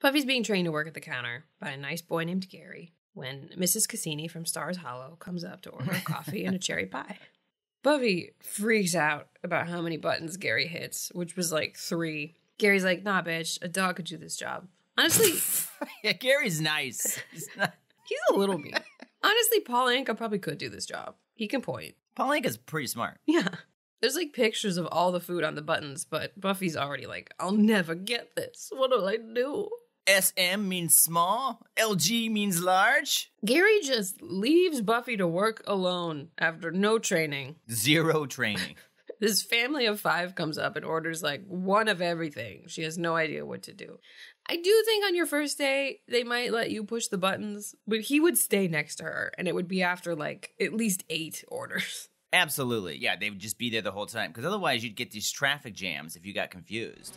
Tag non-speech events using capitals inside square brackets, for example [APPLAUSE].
Buffy's being trained to work at the counter by a nice boy named Gary when Mrs. Cassini from Stars Hollow comes up to order a coffee and a cherry pie. [LAUGHS] Buffy freaks out about how many buttons Gary hits, which was like three. Gary's like, nah, bitch, a dog could do this job. Honestly, [LAUGHS] yeah, Gary's nice. He's, not, [LAUGHS] he's a little mean. Honestly, Paul Anka probably could do this job. He can point. Paul Anka's pretty smart. Yeah. There's like pictures of all the food on the buttons, but Buffy's already like, I'll never get this. What do I do? SM means small, LG means large. Gary just leaves Buffy to work alone after no training. Zero training. [LAUGHS] This family of five comes up and orders like one of everything. She has no idea what to do. I do think on your first day, they might let you push the buttons, but he would stay next to her and it would be after like at least eight [LAUGHS] orders. Absolutely. Yeah, they would just be there the whole time because otherwise you'd get these traffic jams if you got confused.